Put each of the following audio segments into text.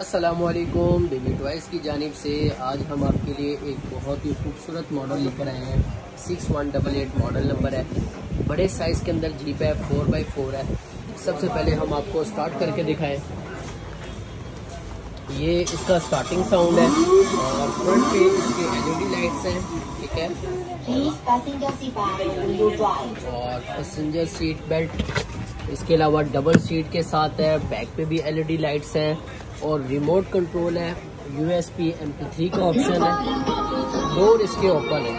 असलकुम baby toys की जानब से आज हम आपके लिए एक बहुत ही खूबसूरत मॉडल लेकर आए हैं। Six one double eight model number है। बड़े साइज़ के अंदर जीप है फोर बाई फोर है। सबसे पहले हम आपको स्टार्ट करके दिखाएँ। ये इसका स्टार्टिंग साउंड है और फ्रंट पे इसके एलईडी लाइट्स हैं ठीक है? और पैसेंजर सीट बेल्ट इसके अलावा डबल सीट के साथ है बैक पे भी एलईडी लाइट्स हैं। और रिमोट कंट्रोल है U S P M P three का ऑप्शन है, डोर इसके ओपन है,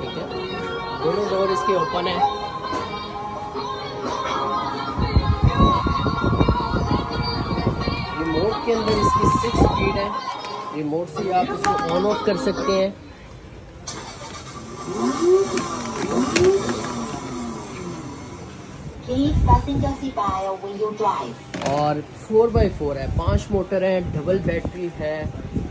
ठीक है? दोनों डोर इसके ओपन है। रिमोट के अंदर इसकी सिक्स स्पीड है रिमोट से आप इसको ऑन ऑफ़ कर सकते हैं। और फोर बाई फोर है, पाँच मोटर है डबल बैटरी है,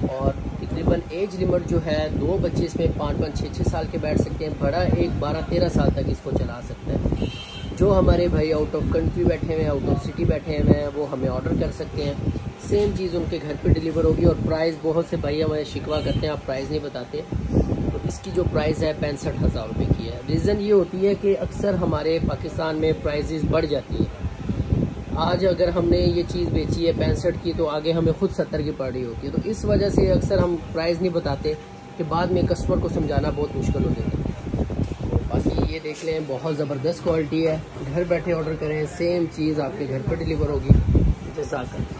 और तकरीबन एज लिमिट जो है, दो बच्चे इसमें पाँच पाँच छः छः साल के बैठ सकते हैं, बड़ा एक बारह तेरह साल तक इसको चला सकते हैं। जो हमारे भाई आउट ऑफ़ कंट्री बैठे हुए हैं आउट ऑफ़ सिटी बैठे हुए हैं, वो हमें ऑर्डर कर सकते हैं। सेम चीज़ उनके घर पे डिलीवर होगी और प्राइस बहुत से भाई हमारे शिकवा करते हैं, आप प्राइस नहीं बताते। इसकी जो प्राइस है, पैंसठ हज़ार रुपये की है। रीज़न ये होती है कि अक्सर हमारे पाकिस्तान में प्राइजेज़ बढ़ जाती है। आज अगर हमने ये चीज़ बेची है, पैंसठ की तो आगे हमें खुद सत्तर की पड़ रही होती है। तो इस वजह से अक्सर हम प्राइस नहीं बताते कि बाद में कस्टमर को समझाना बहुत मुश्किल हो जाता है। बाकी ये देख लें, बहुत ज़बरदस्त क्वालिटी है। घर बैठे ऑर्डर करें सेम चीज़ आपके घर पर डिलीवर होगी। जैसा कर